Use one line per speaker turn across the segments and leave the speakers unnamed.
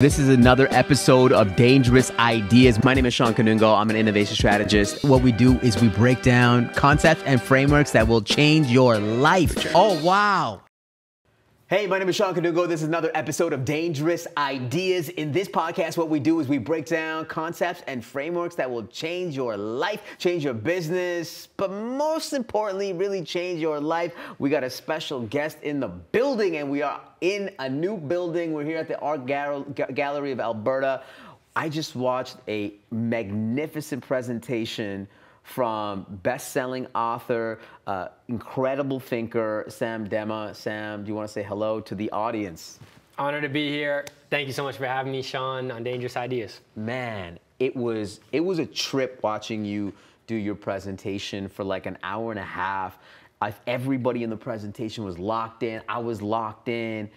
This is another episode of Dangerous Ideas. My name is Shawn Kanungo. I'm an innovation strategist. What we do is we break down concepts and frameworks that will change your life. Oh, wow. Hey, my name is Shawn Kanungo. This is another episode of Dangerous Ideas. In this podcast, what we do is we break down concepts and frameworks that will change your life, change your business, but most importantly, really change your life. We got a special guest in the building, and we are in a new building. We're here at the Art Gallery of Alberta. I just watched a magnificent presentation from best-selling author, uh, incredible thinker, Sam Demma. Sam, do you want to say hello to the audience?
Honor to be here. Thank you so much for having me, Shawn, on Dangerous Ideas.
Man, it was it was a trip watching you do your presentation for like an hour and a half. I, everybody in the presentation was locked in. I was locked in.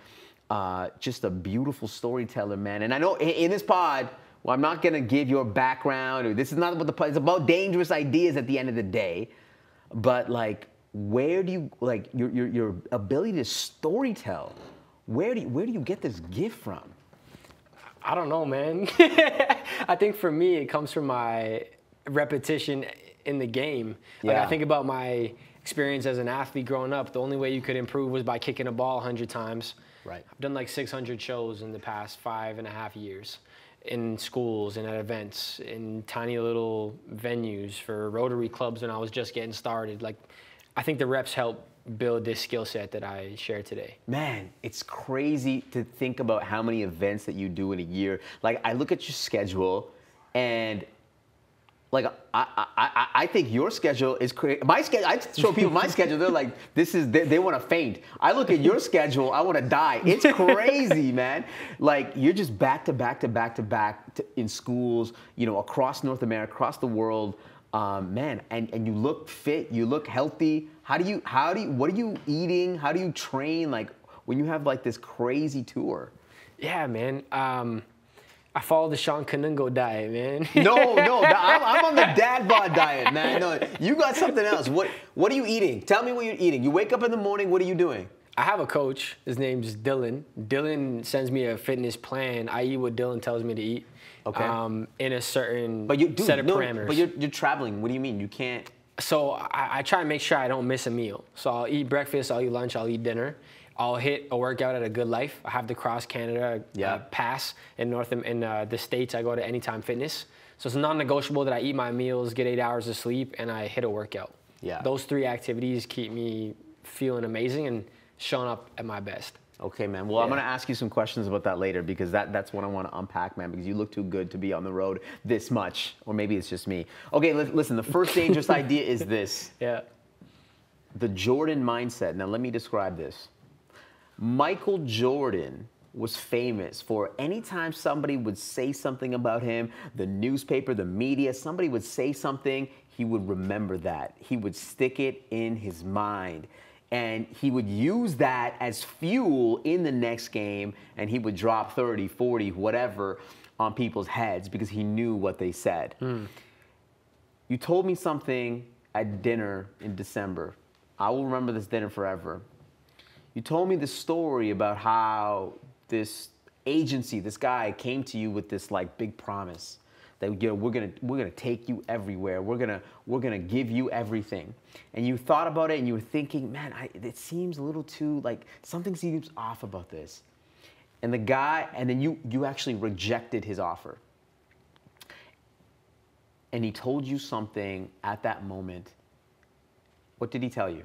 Uh, just a beautiful storyteller, man. And I know in, in this pod, well, I'm not going to give your background, or this is not about the, it's about dangerous ideas at the end of the day. But like, where do you, like, your, your, your ability to storytell, where do you, where do you get this gift from?
I don't know, man. I think for me, it comes from my repetition in the game. Like, yeah. I think about my experience as an athlete growing up. The only way you could improve was by kicking a ball 100 times.
Right.
I've done like 600 shows in the past five and a half years in schools and at events in tiny little venues for Rotary clubs when I was just getting started. Like, I think the reps help build this skill set that I share today.
Man, it's crazy to think about how many events that you do in a year. Like, I look at your schedule and like I, I, I think your schedule is crazy. My schedule, I show people my schedule. They're like, this is they, they want to faint. I look at your schedule, I want to die. It's crazy, man. Like you're just back to back to back to back to, in schools, you know, across North America, across the world, um, man. And and you look fit, you look healthy. How do you how do you what are you eating? How do you train? Like when you have like this crazy tour.
Yeah, man. Um, I follow the Shawn Kanungo diet, man.
no, no, I'm, I'm, on the dad bod diet, man. No, you got something else. What What are you eating? Tell me what you're eating. You wake up in the morning. What are you doing?
I have a coach. His name's Dylan. Dylan sends me a fitness plan. I eat what Dylan tells me to eat.
Okay.
Um, in a certain but you, dude, set of no, parameters.
But you're, you're traveling. What do you mean? You can't.
So I, I try to make sure I don't miss a meal. So I'll eat breakfast. I'll eat lunch. I'll eat dinner. I'll hit a workout at a GoodLife. I have the cross Canada uh,
yeah. uh,
pass in North in uh, the states. I go to Anytime Fitness, so it's non-negotiable that I eat my meals, get eight hours of sleep, and I hit a workout.
Yeah.
Those three activities keep me feeling amazing and showing up at my best.
Okay, man. Well, yeah. I'm going to ask you some questions about that later because that, that's what I want to unpack, man, because you look too good to be on the road this much. Or maybe it's just me. Okay, listen, the first dangerous idea is this.
Yeah.
The Jordan mindset. Now, let me describe this. Michael Jordan was famous for anytime somebody would say something about him, the newspaper, the media, somebody would say something, he would remember that. He would stick it in his mind. And he would use that as fuel in the next game, and he would drop 30, 40, whatever on people's heads because he knew what they said.
Mm.
You told me something at dinner in December. I will remember this dinner forever you told me the story about how this agency, this guy came to you with this like big promise that you know, we're gonna we're gonna take you everywhere. We're gonna we're gonna give you everything. And you thought about it and you were thinking, man, I, it seems a little too like something seems off about this. And the guy, and then you you actually rejected his offer. And he told you something at that moment. What did he tell you?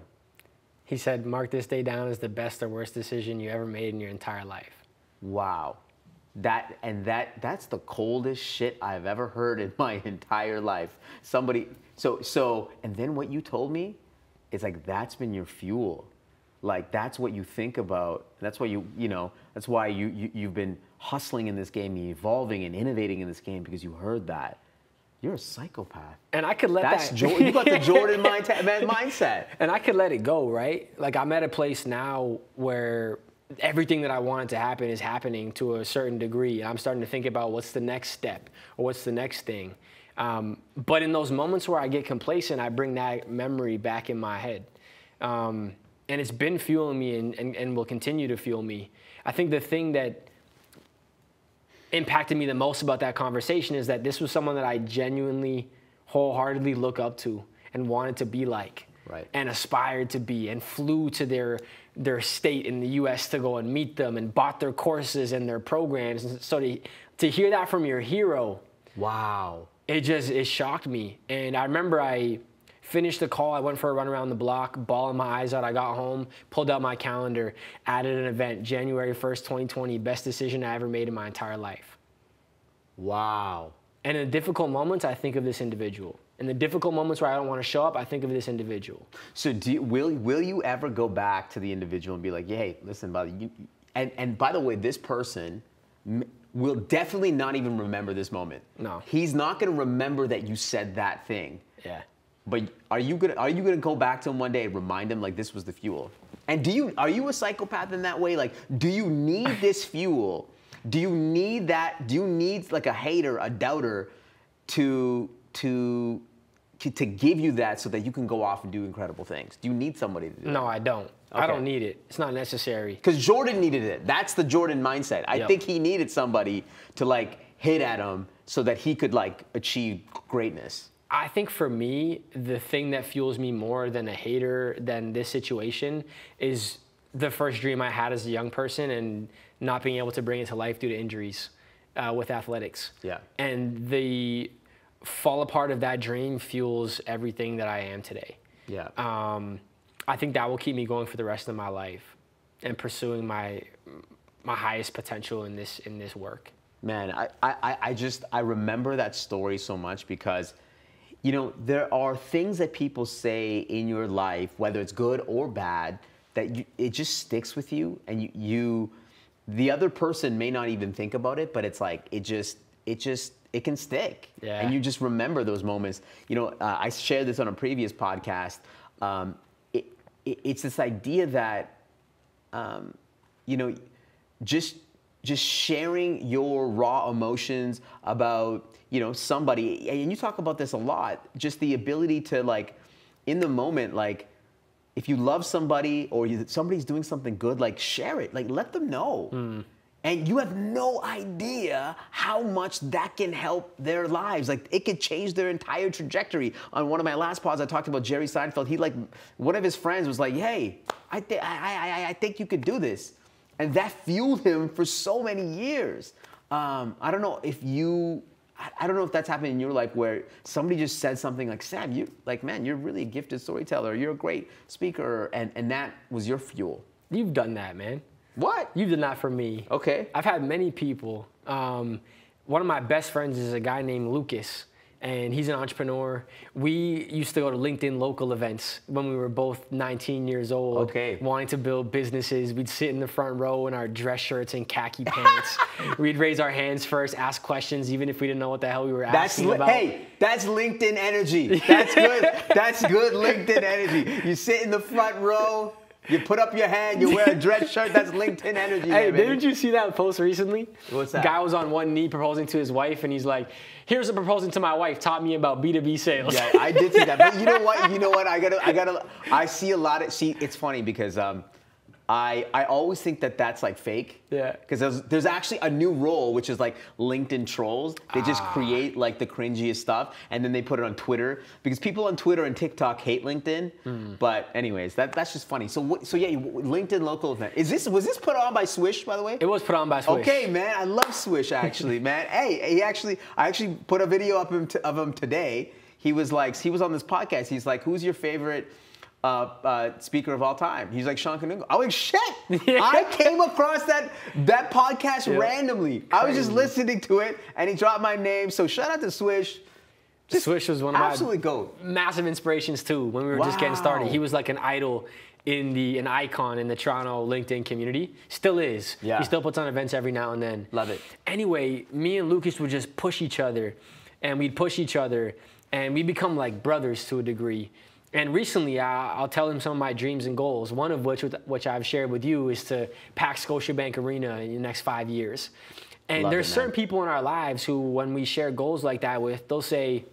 He said, mark this day down as the best or worst decision you ever made in your entire life.
Wow. That and that that's the coldest shit I've ever heard in my entire life. Somebody so so and then what you told me is like that's been your fuel. Like that's what you think about. That's why you you know, that's why you, you you've been hustling in this game, evolving and innovating in this game because you heard that. You're a psychopath.
And I could let
That's
that.
Jo- you got the Jordan mindset.
And I could let it go, right? Like I'm at a place now where everything that I wanted to happen is happening to a certain degree. I'm starting to think about what's the next step or what's the next thing. Um, but in those moments where I get complacent, I bring that memory back in my head. Um, and it's been fueling me and, and, and will continue to fuel me. I think the thing that impacted me the most about that conversation is that this was someone that I genuinely, wholeheartedly look up to and wanted to be like,
Right.
and aspired to be, and flew to their their state in the U.S. to go and meet them, and bought their courses and their programs. And so to to hear that from your hero,
Wow.
it just it shocked me. And I remember I finished the call. I went for a run around the block, bawling my eyes out. I got home, pulled out my calendar, added an event, January 1st, 2020, best decision I ever made in my entire life.
Wow.
And in difficult moments, I think of this individual. In the difficult moments where I don't want to show up, I think of this individual.
So do you, will will you ever go back to the individual and be like, hey, listen, brother, you, and and by the way, this person m- will definitely not even remember this moment.
No.
he's not going to remember that you said that thing.
Yeah.
But are you gonna are you gonna go back to him one day and remind him like this was the fuel? And do you are you a psychopath in that way? Like, do you need this fuel? Do you need that? Do you need like a hater, a doubter, to to to, give you that so that you can go off and do incredible things? Do you need somebody to do
No, I don't. I don't need it. It's not necessary.
Because Jordan needed it. That's the Jordan mindset. I
Yep.
think he needed somebody to like hit at him so that he could like achieve greatness.
I think for me, the thing that fuels me more than a hater than this situation is the first dream I had as a young person and not being able to bring it to life due to injuries uh, with athletics.
Yeah.
And the fall apart of that dream fuels everything that I am today.
Yeah.
Um, I think that will keep me going for the rest of my life and pursuing my my highest potential in this in this work.
Man, I, I, I just I remember that story so much because, you know, there are things that people say in your life, whether it's good or bad, that you, it just sticks with you, and you, you, the other person may not even think about it, but it's like it just it just it can stick,
Yeah.
and you just remember those moments. You know, uh, I shared this on a previous podcast. Um, it, it, it's this idea that um, you know, just just sharing your raw emotions about you know somebody, and you talk about this a lot. Just the ability to like, in the moment, like. If you love somebody or you, somebody's doing something good, like share it, like let them know. Hmm. And you have no idea how much that can help their lives. Like it could change their entire trajectory. On one of my last pods, I talked about Jerry Seinfeld. He like one of his friends was like, "Hey, I think I, I I think you could do this," and that fueled him for so many years. Um, I don't know if you. I- I don't know if that's happened in your life where somebody just said something like, Sam, you like, man, you're really a gifted storyteller. You're a great speaker. And, and that was your fuel.
You've done that, man.
What?
You've done that for me.
Okay.
I've had many people. Um, one of my best friends is a guy named Lucas, and he's an entrepreneur. We used to go to LinkedIn local events when we were both 19 years old,
Okay.
wanting to build businesses. We'd sit in the front row in our dress shirts and khaki pants. We'd raise our hands first, ask questions, even if we didn't know what the hell we were
That's
asking about.
hey, that's LinkedIn energy. That's good. that's good LinkedIn energy. You sit in the front row, you put up your hand, you wear a dress shirt. That's LinkedIn energy.
Hey, didn't you see that post recently?
What's that?
Guy was on one knee proposing to his wife, and he's like, "Here's a proposing to my wife. Taught me about B2B sales."
Yeah, I did see that. But you know what? You know what? I gotta, I gotta, I see a lot of, see, it's funny because um, I, I always think that that's like fake.
Yeah.
Because there's, there's actually a new role, which is like LinkedIn trolls. They just
Ah.
create like the cringiest stuff and then they put it on Twitter because people on Twitter and TikTok hate LinkedIn.
Hmm.
But anyways, that, that's just funny. So, so yeah, LinkedIn local event. Is this, was this put on by Swish, by the way?
It was put on by Swish.
Okay, man, I love Swish actually, man. Hey, he actually, I actually put a video up him t- of him today. He was like, he was on this podcast. He's like, who's your favorite uh, uh, speaker of all time? He's like Shawn Kanungo. I was like, shit.
Yeah.
I came across that that podcast
Yeah.
randomly. I was just listening to it, and he dropped my name. So shout out to Swish.
Swish was one of
Absolutely
my
goat.
massive inspirations too. When we were just getting started, he was like an idol in the an icon in the Toronto LinkedIn community. Still is.
Yeah.
He still puts on events every now and then.
Love it.
Anyway, me and Lucas would just push each other, and we'd push each other, and we become like brothers to a degree. And recently, I, I'll tell him some of my dreams and goals. One of which, which I've shared with you, is to pack Scotiabank Arena in the next five years. And
Love
there's
it,
certain people in our lives who, when we share goals like that with, they'll say,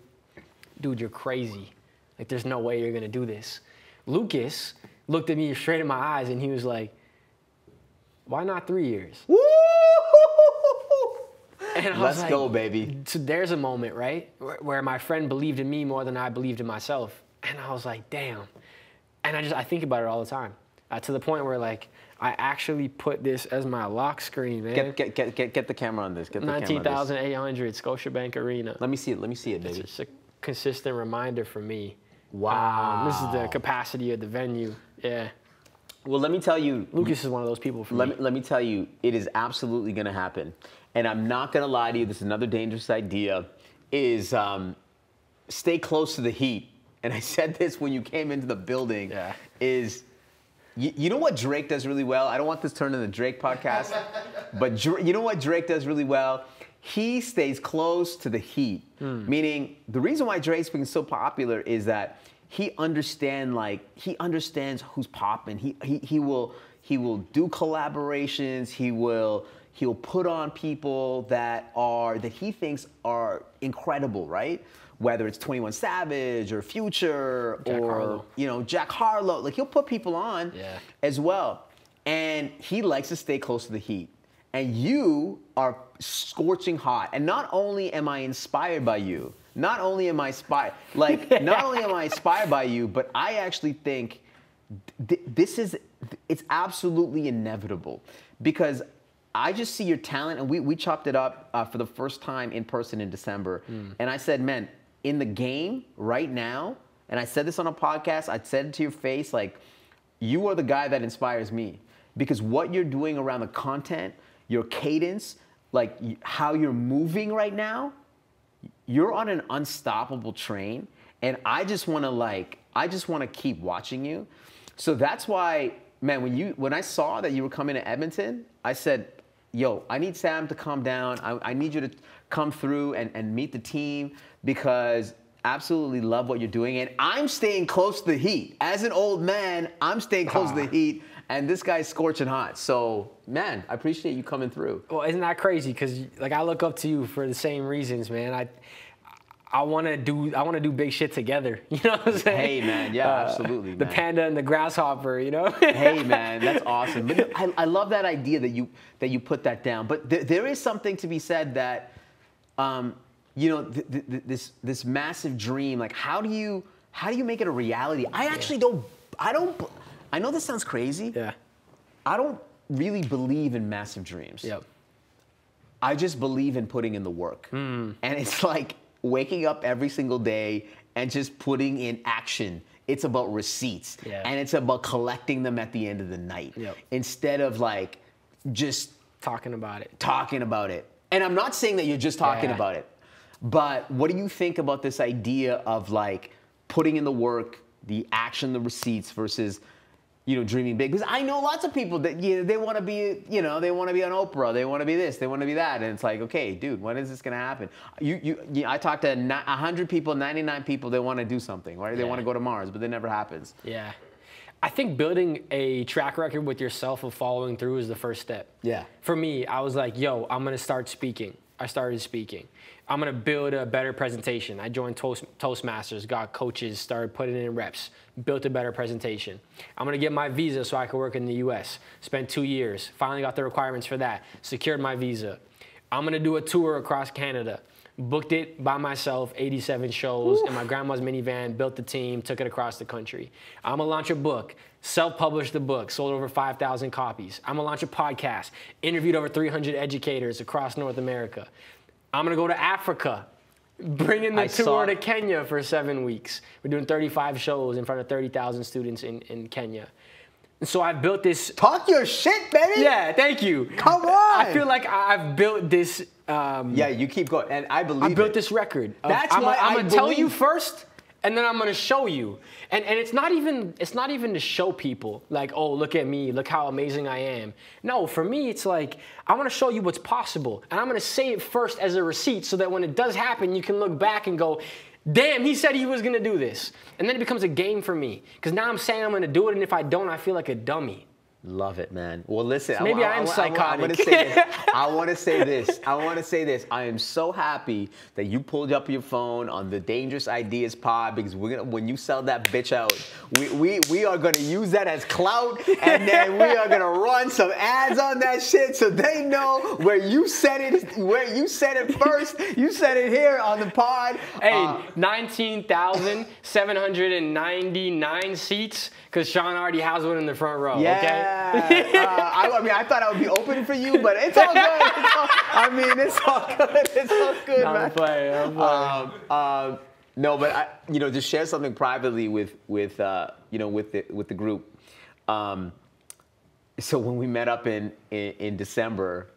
dude, you're crazy. Like, there's no way you're gonna do this. Lucas looked at me straight in my eyes and he was like, why not three years?
Woo!
And I
Let's
like,
go, baby.
So there's a moment, right, where my friend believed in me more than I believed in myself, and I was like, damn. And I just I think about it all the time, uh, to the point where like I actually put this as my lock screen, man.
Get, get, get, get, get the camera on this. Get the camera on
19,800 Scotiabank Arena.
Let me see it. Let me see it,
It's
baby.
just a consistent reminder for me.
Wow.
Um, this is the capacity of the venue. Yeah.
Well, let me tell you,
Lucas is one of those people for
let
me.
me, let me tell you, it is absolutely going to happen. And I'm not going to lie to you. This is another dangerous idea. Is um, stay close to the heat. And I said this when you came into the building.
Yeah.
Is you, you know what Drake does really well? I don't want this turned into the Drake podcast, but you know what Drake does really well? He stays close to the heat. Hmm. Meaning, the reason why Drake's been so popular is that he understand like he understands who's popping. He, he he will he will do collaborations. He will he'll put on people that are that he thinks are incredible, right? Whether it's 21 Savage or Future
Jack
or
Harlow.
you know Jack Harlow, like he'll put people on
Yeah.
as well. And he likes to stay close to the heat. And you are scorching hot. And not only am I inspired by you, not only am I inspired, like, not only am I inspired by you, but I actually think th- this is, it's absolutely inevitable because I just see your talent, and we, we chopped it up uh, for the first time in person in December. And I said, man, in the game right now, and I said this on a podcast, I said it to your face, like, you are the guy that inspires me because what you're doing around the content, your cadence, like how you're moving right now, you're on an unstoppable train and I just want to like I just want to keep watching you. So that's why man when you when I saw that you were coming to Edmonton, I said, "Yo, I need Sam to calm down. I, I need you to come through and, and meet the team because absolutely love what you're doing and I'm staying close to the heat. As an old man, I'm staying close to the ah. heat and this guy's scorching hot. So, man, I appreciate you coming through.
Well, isn't that crazy? Because like I look up to you for the same reasons, man. I I want to do I want to do big shit together. You know what I'm saying?
Hey, man. Yeah, absolutely,
The panda and the grasshopper. You know?
hey man that's awesome but I, I love that idea that you that you put that down but th- there is something to be said that um, you know th- th- th- this this massive dream like how do you how do you make it a reality i actually don't i don't i know this sounds crazy
yeah.
i don't really believe in massive dreams
Yep.
I just believe in putting in the work.
Hmm.
And it's like waking up every single day and just putting in action. It's about receipts.
Yeah.
And it's about collecting them at the end of the night.
Yep.
Instead of like just
Talking about it.
talking about it. And I'm not saying that you're just talking
Yeah.
about it. But what do you think about this idea of like putting in the work, the action, the receipts versus you know, dreaming big. Because I know lots of people that you know, they want to be, you know, they want to be on Oprah, they want to be this, they want to be that, and it's like, okay, dude, when is this gonna happen? You, you, you I talked to hundred people, ninety nine people, they want to do something, right? They
Yeah.
want to go to Mars, but it never happens.
Yeah. I think building a track record with yourself of following through is the first step.
Yeah.
For me, I was like, yo, I'm gonna start speaking. I started speaking. I'm gonna build a better presentation. I joined Toast, Toastmasters, got coaches, started putting in reps, built a better presentation. I'm gonna get my visa so I could work in the US. Spent two years, finally got the requirements for that, secured my visa. I'm gonna do a tour across Canada. Booked it by myself, 87 shows in my grandma's minivan, built the team, took it across the country. I'm gonna launch a book, self published the book, sold over 5,000 copies. I'm gonna launch a podcast, interviewed over 300 educators across North America. I'm gonna go to Africa, bring in the
I
tour to Kenya for seven weeks. We're doing 35 shows in front of 30,000 students in, in Kenya. And so I built this
Talk your shit, baby.
yeah, thank you.
Come on.
I feel like I've built this. Um,
Yeah, you keep going, and I believe
I built
it.
this record. of-
That's
I'm,
why
I'm
I
gonna tell you first, and then I'm gonna show you. And and it's not even it's not even to show people like, oh, look at me, look how amazing I am. No, for me, it's like I want to show you what's possible, and I'm gonna say it first as a receipt, so that when it does happen, you can look back and go. Damn, he said he was gonna do this. And then it becomes a game for me. Because now I'm saying I'm gonna do it, and if I don't, I feel like a dummy.
Love it, man. Well, listen.
maybe I am
I,
psychotic.
want to say this. I want to say this. I want to say this. I am so happy that you pulled up your phone on the Dangerous Ideas pod because we're gonna when you sell that bitch out, we we, we are gonna use that as clout, and then we are gonna run some ads on that shit so they know where you said it. Where you said it first. You said it here on the pod.
Hey,
Uh,
19,799 seats because Shawn already has one in the front row.
Yeah.
Okay.
uh, I, I mean, I thought I would be open for you, but it's all good. It's all, I mean, it's all good. It's all good,
I'm
man.
playing. I'm playing.
Um, um, no, but I, you know, just share something privately with with uh, you know with the with the group. Um, so when we met up in, in in December,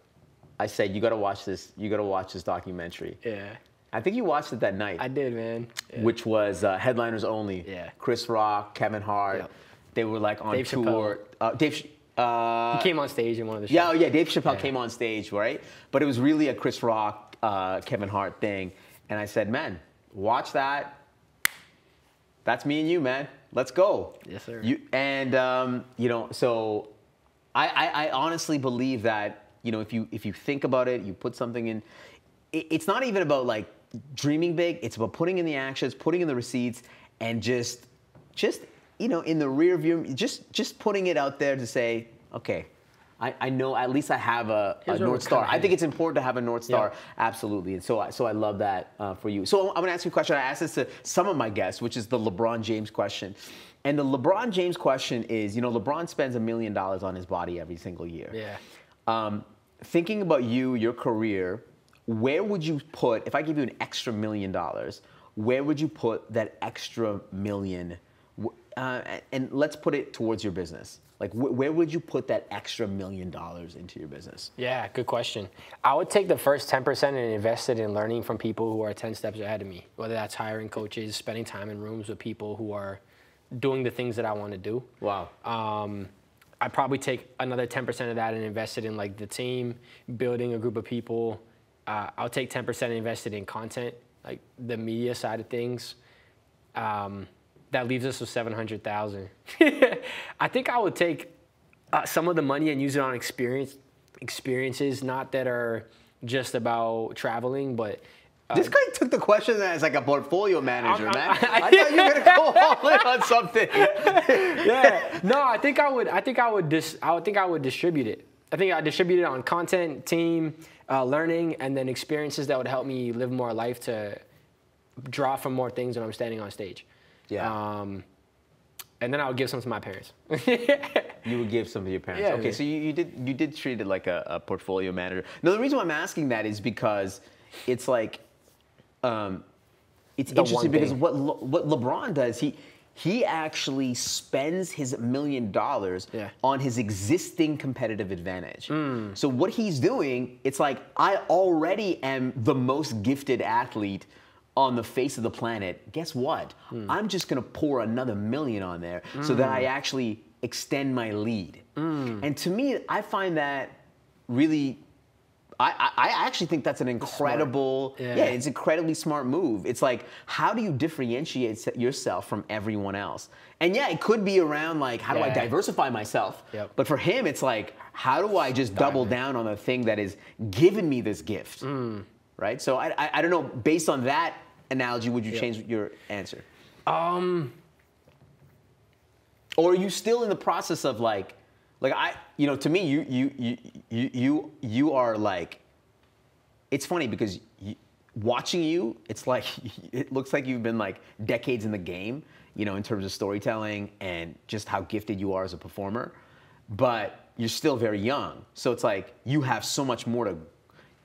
I said you got to watch this. You got to watch this documentary.
yeah,
I think you watched it that night
I did, man. Yeah.
which was uh, headliners only.
Yeah.
Chris Rock, Kevin Hart.
Yep.
They were like on
Dave
tour. Uh, Dave. Uh,
he came on stage in one of the shows.
yeah, oh yeah. Dave Chappelle
Yeah.
came on stage, right? But it was really a Chris Rock, uh, Kevin Hart thing. And I said, man, watch that. That's me and you, man. Let's go.
Yes, sir.
You and um, you know, so I, I, I honestly believe that you know if you if you think about it, you put something in. It, it's not even about like dreaming big. It's about putting in the actions, putting in the receipts, and just just you know in the rear view, just just putting it out there to say, okay. I, I know at least I have a, a north star. I think it's important to have a north star, absolutely, and so I, so I love that uh, for you. So I'm gonna ask you a question. I asked this to some of my guests, which is the LeBron James question, and the LeBron James question is, you know, LeBron spends a million dollars on his body every single year.
Yeah.
Um, thinking about you, your career, where would you put if I give you an extra million dollars? Where would you put that extra million? Uh, and let's put it towards your business. Like, wh- where would you put that extra million dollars into your business?
Yeah, good question. I would take the first 10% and invest it in learning from people who are 10 steps ahead of me, whether that's hiring coaches, spending time in rooms with people who are doing the things that I want to do.
Wow.
Um, I'd probably take another 10% of that and invest it in like the team, building a group of people. Uh, I'll take 10% and invest it in content, like the media side of things. Um, that leaves us with 700,000. I think I would take uh, some of the money and use it on experience, experiences, not that are just about traveling, but
This guy took the question as like a portfolio manager,
I'm-
man.
I-
I, thought you were gonna go all in on something.
yeah. No, I think I would. I think I would. Dis, I would think I would distribute it. I think I distribute it on content, team, uh, learning, and then experiences that would help me live more life to draw from more things when I'm standing on stage.
Yeah.
Um, and then I would give some to my parents.
You would give some to your parents.
Yeah,
okay,
man.
so you, you did you did treat it like a, a portfolio manager. No, the reason why I'm asking that is because it's like um, it's
The
interesting because what Le, what LeBron does he he actually spends his million dollars
Yeah.
on his existing competitive advantage. So what he's doing, it's like I already am the most gifted athlete on the face of the planet. Guess what? Hmm. I'm just gonna pour another million on there so that I hmm. actually extend my lead. Hmm. And to me, I find that really I, I actually think that's an incredible,
Yeah.
yeah. it's incredibly smart move. It's like, how do you differentiate yourself from everyone else? And yeah, it could be around like, how do I diversify myself?
Yep.
But for him, it's like, how do I just double down on the thing that is giving me this gift?
Mm.
Right? So I, I, I don't know, based on that analogy, would you change your answer?
um,
Or are you still in the process of like, like I, you know, to me, you, you, you, you, you, you are like, it's funny because you, watching you, it's like, it looks like you've been like decades in the game, you know, in terms of storytelling and just how gifted you are as a performer. But you're still very young. So it's like, you have so much more to,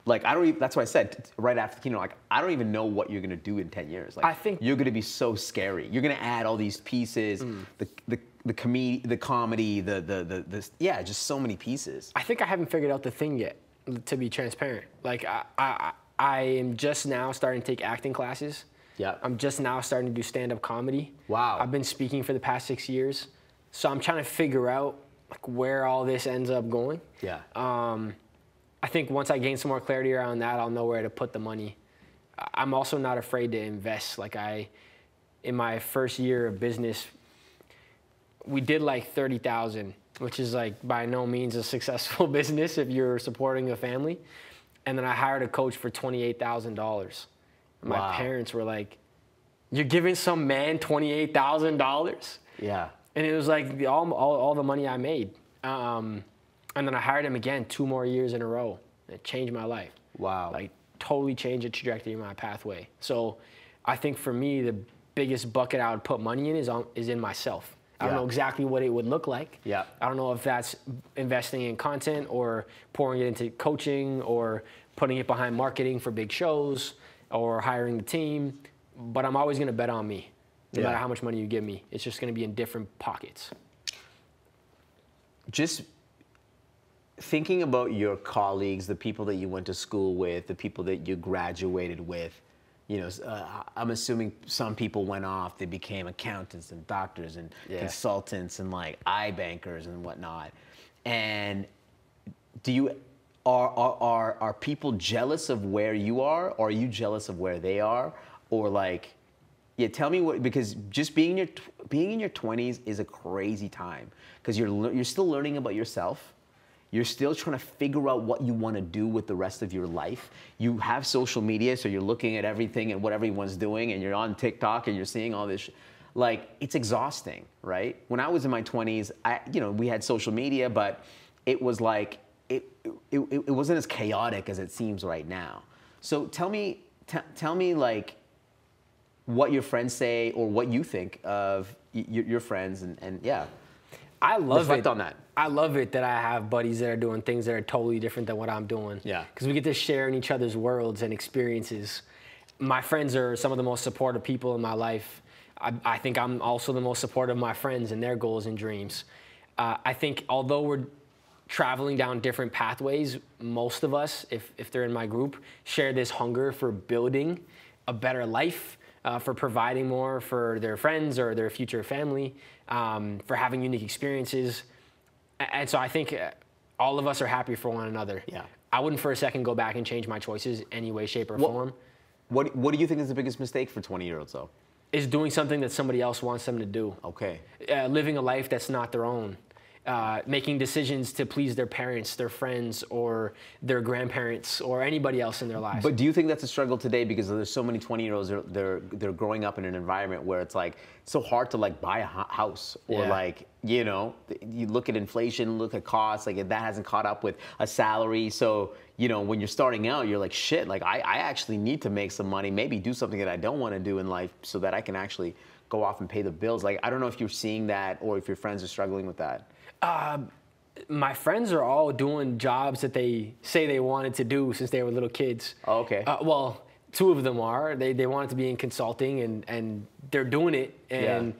like, I don't even, that's what I said right after the keynote, like, I don't even know what you're gonna do in 10 years. Like,
I think-
you're gonna be so scary. You're gonna add all these pieces, the, the, the, com- the comedy, the, the, the, the, yeah, just so many pieces.
I think I haven't figured out the thing yet. To be transparent, like I, I, I am just now starting to take acting classes.
Yeah.
I'm just now starting to do stand-up comedy.
Wow.
I've been speaking for the past six years, so I'm trying to figure out like where all this ends up going.
Yeah.
Um, I think once I gain some more clarity around that, I'll know where to put the money. I'm also not afraid to invest. Like I, in my first year of business, we did like thirty thousand which is like by no means a successful business if you're supporting a family. And then I hired a coach for $28,000. My
Wow.
parents were like, You're giving some man $28,000?
Yeah.
And it was like the, all, all, all the money I made. Um, and then I hired him again two more years in a row. It changed my life.
Wow.
Like totally changed the trajectory of my pathway. So I think for me, the biggest bucket I would put money in is, on, is in myself. I don't
Yeah.
know exactly what it would look like.
Yeah.
I don't know if that's investing in content or pouring it into coaching or putting it behind marketing for big shows or hiring the team. But I'm always going to bet on me, no
Yeah.
matter how much money you give me. It's just going to be in different pockets.
just thinking about your colleagues, the people that you went to school with, the people that you graduated with, you know, uh, I'm assuming some people went off, they became accountants and doctors and
Yeah.
consultants and like eye bankers and whatnot. And do you are, are are are people jealous of where you are, or are you jealous of where they are, or like, yeah, tell me what because just being in your being in your 20s is a crazy time because you're you're still learning about yourself. You're still trying to figure out what you want to do with the rest of your life. You have social media, so you're looking at everything and what everyone's doing, and you're on TikTok and you're seeing all this. Sh- like it's exhausting, right? When I was in my 20s, I you know we had social media, but it was like it it, it, wasn't as chaotic as it seems right now. So tell me t- tell me like what your friends say or what you think of y- your, your friends and, and yeah
I love
Reflect
it.
on that.
I love it that I have buddies that are doing things that are totally different than what I'm doing.
Yeah.
Because we get to share in each other's worlds and experiences. My friends are some of the most supportive people in my life. I, I think I'm also the most supportive of my friends and their goals and dreams. Uh, I think although we're traveling down different pathways, most of us, if, if they're in my group, share this hunger for building a better life, uh, for providing more for their friends or their future family, um, for having unique experiences. And so I think uh, all of us are happy for one another.
Yeah.
I wouldn't for a second go back and change my choices any way, shape, or
What-
form.
what, what do you think is the biggest mistake for 20 year olds though
Is doing something that somebody else wants them to do.
okay
uh, living a life that's not their own, uh, making decisions to please their parents, their friends, or their grandparents, or anybody else in their lives.
but do you think that's a struggle today because there's so many 20 year olds they're, they're they're growing up in an environment where it's like so hard to like buy a house or
Yeah.
like you know you look at inflation look at costs like that hasn't caught up with a salary so you know when you're starting out you're like shit like i, I actually need to make some money maybe do something that i don't want to do in life so that i can actually go off and pay the bills like i don't know if you're seeing that or if your friends are struggling with that
my friends are all doing jobs that they say they wanted to do since they were little kids.
Oh, okay.
Uh, well, two of them are. They, they wanted to be in consulting and, and they're doing it. And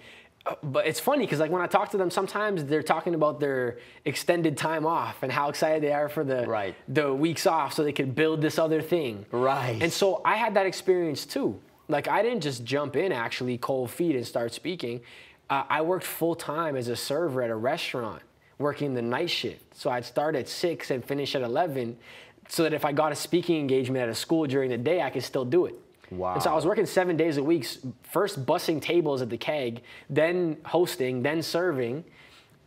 uh, but it's funny because like when I talk to them, sometimes they're talking about their extended time off and how excited they are for the
Right.
the weeks off so they could build this other thing.
Right.
And so I had that experience too. Like I didn't just jump in actually cold feet and start speaking. Uh, I worked full time as a server at a restaurant, working the night shift. So I'd start at six and finish at eleven, so that if I got a speaking engagement at a school during the day, I could still do it.
Wow.
And so I was working seven days a week, first bussing tables at the keg, then hosting, then serving.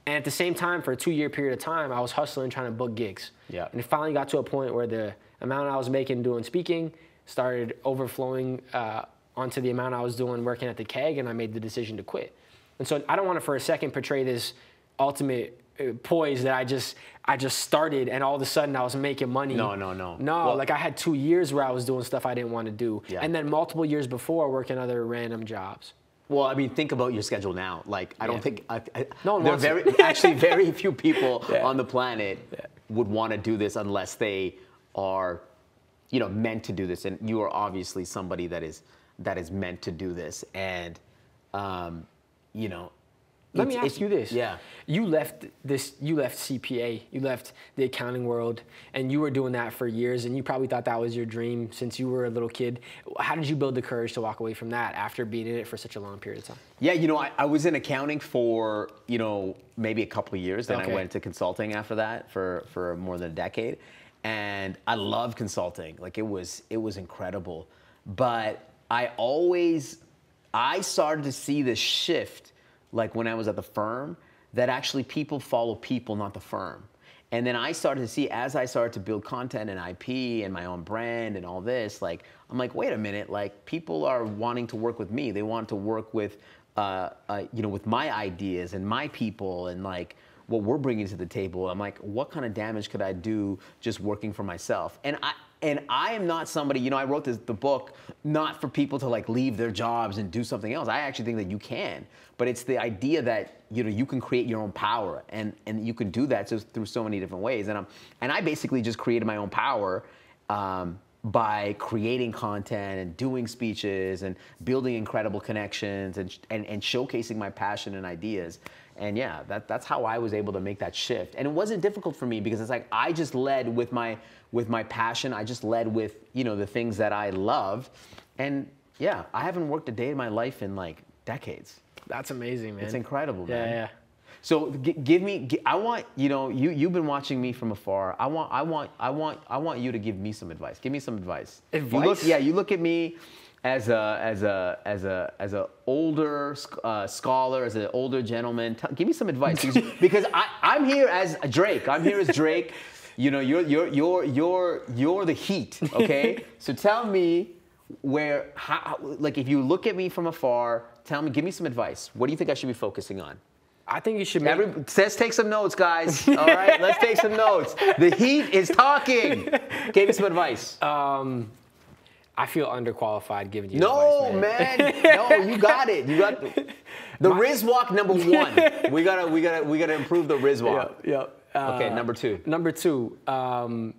And at the same time, for a two year period of time, I was hustling trying to book gigs.
Yeah.
And it finally got to a point where the amount I was making doing speaking started overflowing uh, onto the amount I was doing working at the keg, and I made the decision to quit. And so I don't want to for a second portray this ultimate poise that I just I just started, and all of a sudden I was making money.
No, no, no.
No,
Well-
like I had two years where I was doing stuff I didn't want to do,
Yeah.
and then multiple years before working other random jobs.
Well, I mean, think about your schedule now. Like, I don't
Yeah.
think I, I,
No one
there are
wants
very
it.
actually very few people
Yeah.
on the planet would want to do this unless they are, you know, meant to do this. And you are obviously somebody that is that is meant to do this. And, um, you know,
Let me ask
it's-
you this.
Yeah.
You left this. You left CPA. You left the accounting world, and you were doing that for years. And you probably thought that was your dream since you were a little kid. How did you build the courage to walk away from that after being in it for such a long period of time?
Yeah, you know, I, I was in accounting for, you know, maybe a couple of years. Then
Okay.
I went to consulting after that for, for more than a decade. And I loved consulting. Like it was it was incredible. But I always I started to see this shift like when I was at the firm that actually people follow people, not the firm. And then I started to see as I started to build content and IP and my own brand and all this, like I'm like, wait a minute, like people are wanting to work with me. They want to work with, uh, uh, you know, with my ideas and my people and like what we're bringing to the table. I'm like, what kind of damage could I do just working for myself? And I and I am not somebody, you know, I wrote this the book not for people to like leave their jobs and do something else. I actually think that you can, but it's the idea that you know you can create your own power and and you can do that so, through so many different ways. And I'm and I basically just created my own power. Um, by creating content and doing speeches and building incredible connections and, and, and showcasing my passion and ideas. And yeah, that, that's how I was able to make that shift. And it wasn't difficult for me because it's like I just led with my with my passion. I just led with you know the things that I love. And yeah, I haven't worked a day in my life in like decades.
That's amazing, man.
It's incredible,
yeah,
man.
Yeah.
Yeah. So give me, g- I want you know you you've been watching me from afar. I want I want I want I want you to give me some advice. Give me some advice. You look,
Advice?
yeah, you look at me as a as a as a as a older uh, scholar, as an older gentleman. T- give me some advice because, because I I'm here as Drake. I'm here as Drake. You know, you're you're you're you're you're the heat. Okay, so tell me where how like if you look at me from afar, tell me, give me some advice. What do you think I should be focusing on?
I think you should make.
Every, let's take some notes, guys. All right, let's take some notes. The heat is talking. Give me some advice.
um, I feel underqualified giving you
no,
advice,
man. No, you got it. You got the, the Riz walk number one. We gotta, we gotta, we gotta improve the Riz walk.
Yep. yep.
Okay,
Uh,
number two.
Number two, um,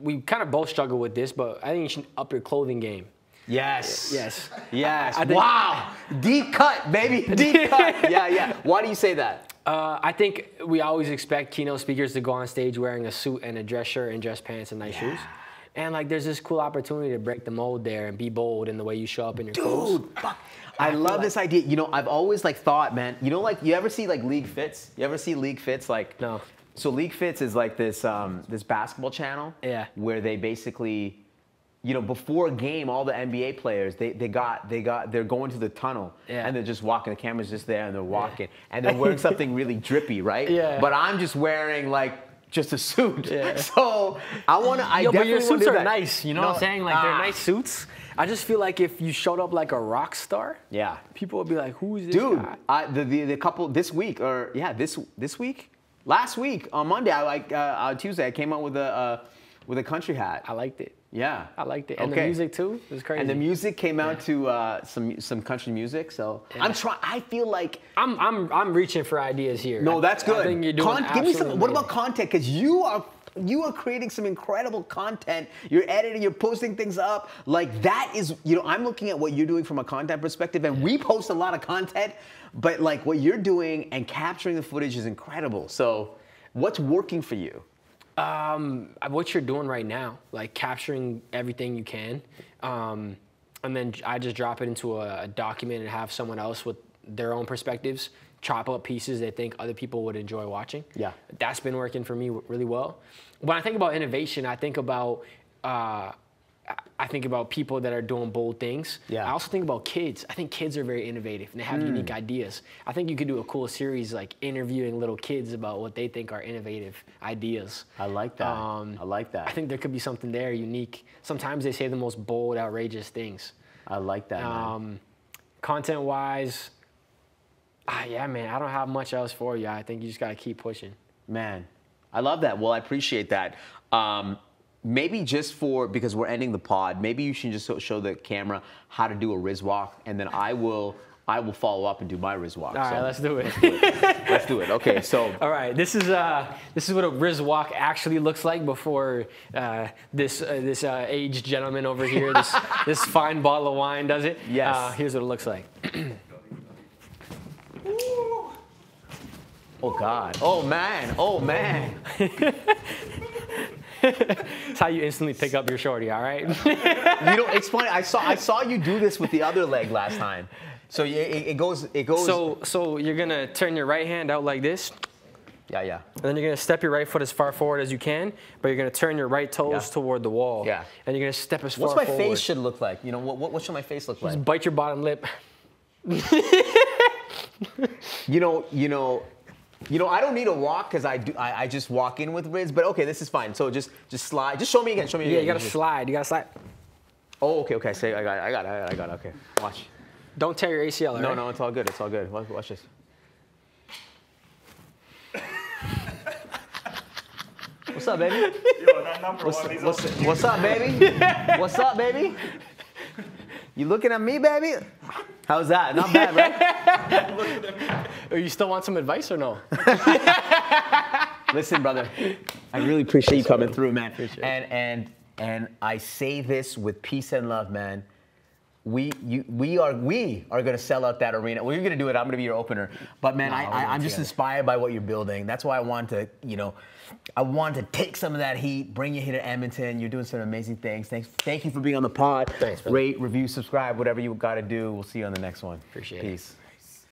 we kind of both struggle with this, but I think you should up your clothing game.
Yes.
Yes.
Yes.
I think-
wow. Deep cut, baby. Deep cut. Yeah, yeah. Why do you say that?
Uh, I think we always expect keynote speakers to go on stage wearing a suit and a dress shirt and dress pants and nice shoes. And like, there's this cool opportunity to break the mold there and be bold in the way you show up in your clothes.
Dude, fuck. I love this idea. You know, I've always like thought, man. You know, like you ever see like League Fits? You ever see League Fits? Like
No.
So League Fits is like this um, this basketball channel.
Yeah.
Where they basically, you know, before a game, all the NBA players they, they got they got they're going to the tunnel
Yeah.
and they're just walking. The camera's just there and they're walking and they're wearing something really drippy, right?
Yeah.
But I'm just wearing like just a suit.
Yeah.
So I want to. I
Yo, but your suits are
that.
nice. You know what I'm saying? Like, they're nice suits. I just feel like if you showed up like a rock star,
Yeah.
people would be like, who is this
dude
guy?
I, the, the the couple this week or yeah this this week last week on monday i like uh, on tuesday i came out with a uh, with a country hat
I liked it.
Yeah.
I liked it. And the music too It was crazy.
and the music came out to uh, some some country music so i'm trying i feel like
I'm, I'm, I'm reaching for ideas here.
no that's good.
I think you're doing
Con- give me some what about content? Because you are you are creating some incredible content. You're editing you're posting things up. Like that is you know i'm looking at what you're doing from a content perspective and we post a lot of content but like what you're doing and capturing the footage is incredible. So what's working for you
Um, what you're doing right now, like capturing everything you can, um, and then I just drop it into a, a document and have someone else with their own perspectives chop up pieces they think other people would enjoy watching.
Yeah.
that's been working for me really well. When I think about innovation, I think about uh, I think about people that are doing bold things.
Yeah.
I also think about kids. I think kids are very innovative and they have unique ideas. I think you could do a cool series like interviewing little kids about what they think are innovative ideas.
i like that
Um,
i like that
I think there could be something there unique. Sometimes they say the most bold, outrageous things.
i like that.
Um, content wise, ah, yeah, man, I don't have much else for you. I think you just got to keep pushing.
Man, I love that. Well, I appreciate that. Um, maybe just for because we're ending the pod, maybe you should just show the camera how to do a Riz walk, and then I will I will follow up and do my Riz walk.
All right,
So,
let's do it.
let's do it. Okay, so
All right, this is uh, this is what a Riz walk actually looks like before uh, this uh, this uh, aged gentleman over here, this this fine bottle of wine, does it.
Yes.
Uh, here's what it looks like.
oh God, oh man, oh man.
It's how you instantly pick up your shorty. All right.
You know, it's funny. I saw I saw you do this with the other leg last time. So it, it it goes it goes.
so so you're gonna turn your right hand out like this.
yeah, yeah.
And then you're gonna step your right foot as far forward as you can, but you're gonna turn your right toes
Yeah.
toward the wall.
Yeah.
And you're gonna step as
What's
far What's
my
forward.
face should look like? You know, what what, what should my face look like?
Just bite your bottom lip.
You know, you know, You know, I don't need a walk because I do. I, I just walk in with Riz. But okay, this is fine. So just just slide. Just show me again. Show me
Yeah, you gotta
Just-
slide. You gotta slide.
Oh, okay, okay. Say, I got it. I got it. I got it. I got it. Okay. Watch.
Don't tear your ACL. all
No,
right?
no, it's all good. It's all good. Watch, watch this. What's up, baby?
Yo, that number
What's,
one, he's
what's,
on-
what's up, baby? What's up, baby? You looking at me, baby? How's that? Not bad, right?
Oh, You still want some advice or no?
Listen, brother, I really appreciate you coming through, man. And and and I say this with peace and love, man. We you we are we are gonna sell out that arena. Well, you're gonna do it. I'm gonna be your opener. But man, I, I, I'm just inspired by what you're building. That's why I want to, you know, I want to take some of that heat, bring you here to Edmonton. You're doing some amazing things. Thanks. Thank you for being on the pod.
Thanks, brother.
Rate, review, subscribe, whatever you got to do. We'll see you on the next one.
Appreciate it.
Peace.